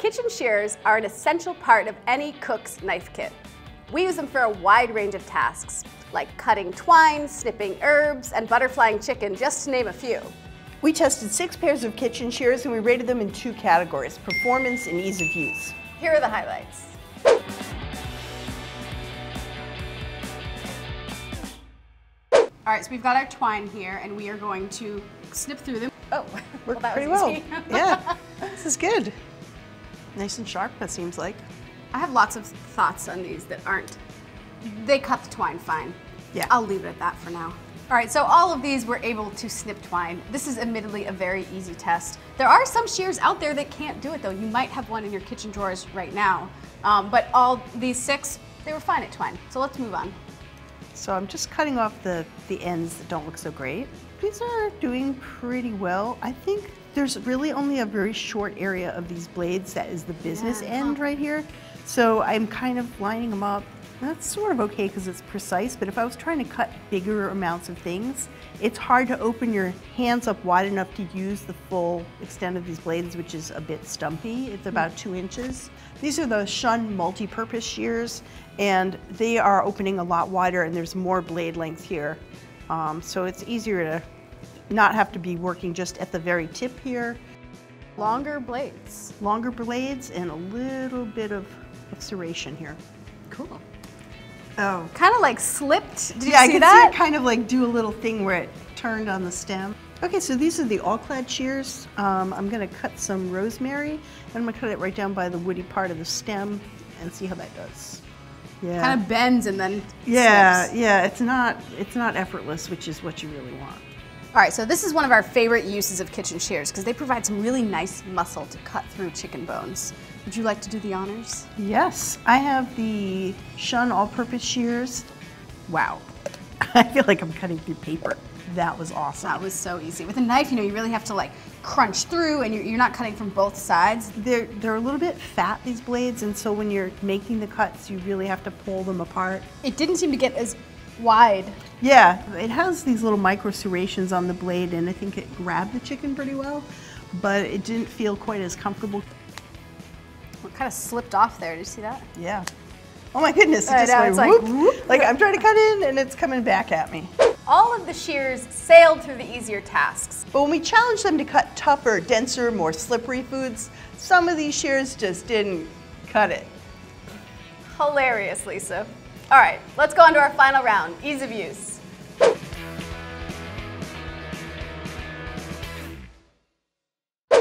Kitchen shears are an essential part of any cook's knife kit. We use them for a wide range of tasks, like cutting twine, snipping herbs, and butterflying chicken, just to name a few. We tested six pairs of kitchen shears and we rated them in two categories, performance and ease of use. Here are the highlights. All right, so we've got our twine here and we are going to snip through them. Oh, Worked well, that pretty was well. yeah, this is good. Nice and sharp, that seems like. I have lots of thoughts on these that aren't, they cut the twine fine. Yeah. I'll leave it at that for now. All right, so all of these were able to snip twine. This is admittedly a very easy test. There are some shears out there that can't do it though. You might have one in your kitchen drawers right now. Um, but all these six, they were fine at twine. So let's move on. So I'm just cutting off the, the ends that don't look so great. These are doing pretty well. I think there's really only a very short area of these blades that is the business Yeah. end right here. So I'm kind of lining them up. That's sort of okay because it's precise, but if I was trying to cut bigger amounts of things, it's hard to open your hands up wide enough to use the full extent of these blades, which is a bit stumpy. It's about two inches. These are the Shun multi-purpose shears, and they are opening a lot wider and there's more blade length here. Um, so it's easier to not have to be working just at the very tip here. Longer blades. Longer blades and a little bit of, of serration here. Cool. Oh. Kind of like slipped. Did you yeah, I see can that? see it kind of like do a little thing where it turned on the stem. Okay, so these are the all-clad shears. Um, I'm gonna cut some rosemary, and I'm gonna cut it right down by the woody part of the stem and see how that does. Yeah. Kind of bends and then yeah, slips. yeah, it's not, it's not effortless, which is what you really want. All right, so this is one of our favorite uses of kitchen shears because they provide some really nice muscle to cut through chicken bones. Would you like to do the honors? Yes, I have the Shun all-purpose shears. Wow, I feel like I'm cutting through paper. That was awesome. That was so easy. With a knife, you know, you really have to like crunch through and you're, you're not cutting from both sides. They're, they're a little bit fat, these blades, and so when you're making the cuts, you really have to pull them apart. It didn't seem to get as wide. Yeah, it has these little micro serrations on the blade, and I think it grabbed the chicken pretty well, but it didn't feel quite as comfortable. It kind of slipped off there. Did you see that? Yeah. Oh my goodness, it I just know, went like, whoop. whoop. Like I'm trying to cut in, and it's coming back at me. All of the shears sailed through the easier tasks. But when we challenged them to cut tougher, denser, more slippery foods, some of these shears just didn't cut it. Hilarious, Lisa. All right, let's go on to our final round, ease of use.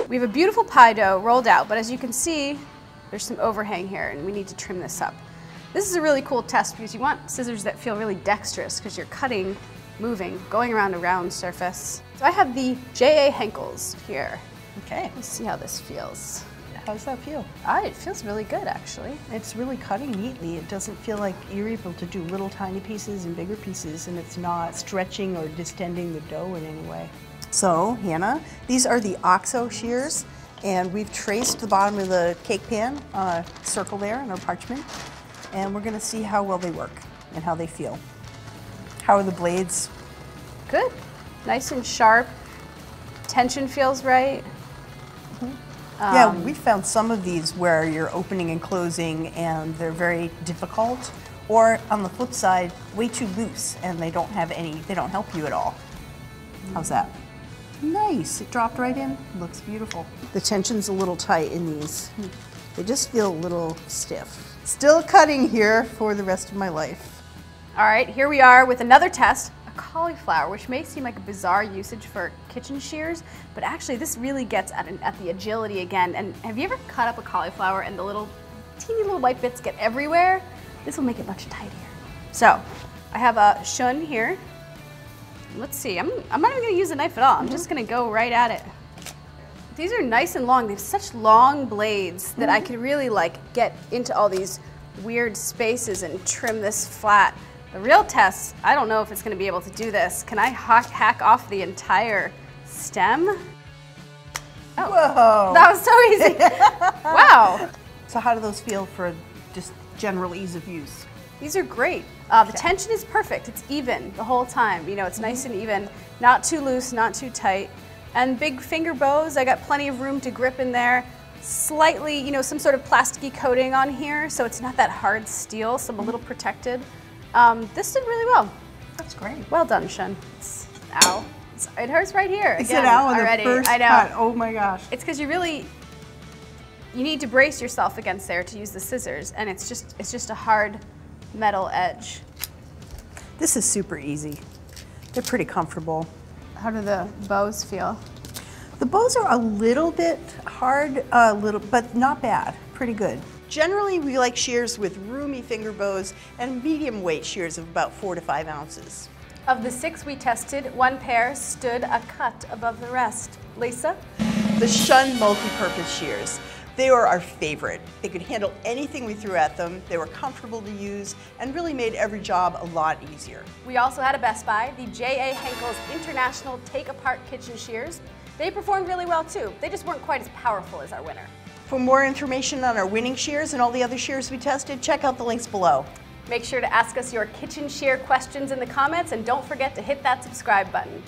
We have a beautiful pie dough rolled out, but as you can see, there's some overhang here and we need to trim this up. This is a really cool test because you want scissors that feel really dexterous because you're cutting, moving, going around a round surface. So I have the J.A. Henckels here. Okay, Let's see how this feels. How does that feel? Ah, it feels really good actually. It's really cutting neatly. It doesn't feel like you're able to do little tiny pieces and bigger pieces, and it's not stretching or distending the dough in any way. So, Hannah, these are the OXO shears, and we've traced the bottom of the cake pan, uh, circle there in our parchment, and we're gonna see how well they work and how they feel. How are the blades? Good. Nice and sharp. Tension feels right. Yeah, Um, we found some of these where you're opening and closing and they're very difficult, or on the flip side, way too loose and they don't have any, they don't help you at all. How's that? Nice, it dropped right in, looks beautiful. The tension's a little tight in these. They just feel a little stiff. Still cutting here for the rest of my life. All right, here we are with another test, a cauliflower, which may seem like a bizarre usage for kitchen shears, but actually this really gets at, an, at the agility again. And have you ever cut up a cauliflower and the little teeny little white bits get everywhere? This will make it much tidier. So I have a shun here. Let's see, I'm, I'm not even gonna use a knife at all. I'm just gonna go right at it. These are nice and long. They have such long blades that I mm-hmm. could really like get into all these weird spaces and trim this flat. The real test, I don't know if it's gonna be able to do this. Can I hack, hack off the entire stem? Oh, Whoa! that was so easy. wow, So how do those feel for just general ease of use? these are great. Uh, the tension is perfect. It's even the whole time. You know, it's nice and even, not too loose, not too tight. And big finger bows, I got plenty of room to grip in there. slightly, you know, some sort of plasticky coating on here, so it's not that hard steel, so I'm a little protected. Um, this did really well. That's great. Well done, Shun. It's, ow. It's, it hurts right here. again, it out on already. the first I know. cut? Oh my gosh. It's because you really, you need to brace yourself against there to use the scissors, and it's just, it's just a hard metal edge. This is super easy. They're pretty comfortable. How do the bows feel? The bows are a little bit hard, a little, but not bad. Pretty good. Generally, we like shears with roomy finger bows and medium weight shears of about four to five ounces. Of the six we tested, one pair stood a cut above the rest. Lisa? The Shun multi-purpose shears. They were our favorite. They could handle anything we threw at them. They were comfortable to use and really made every job a lot easier. We also had a Best Buy, the J.A. Henckels International Take Apart Kitchen Shears. They performed really well too. They just weren't quite as powerful as our winner. For more information on our winning shears and all the other shears we tested, check out the links below. Make sure to ask us your kitchen shear questions in the comments and don't forget to hit that subscribe button.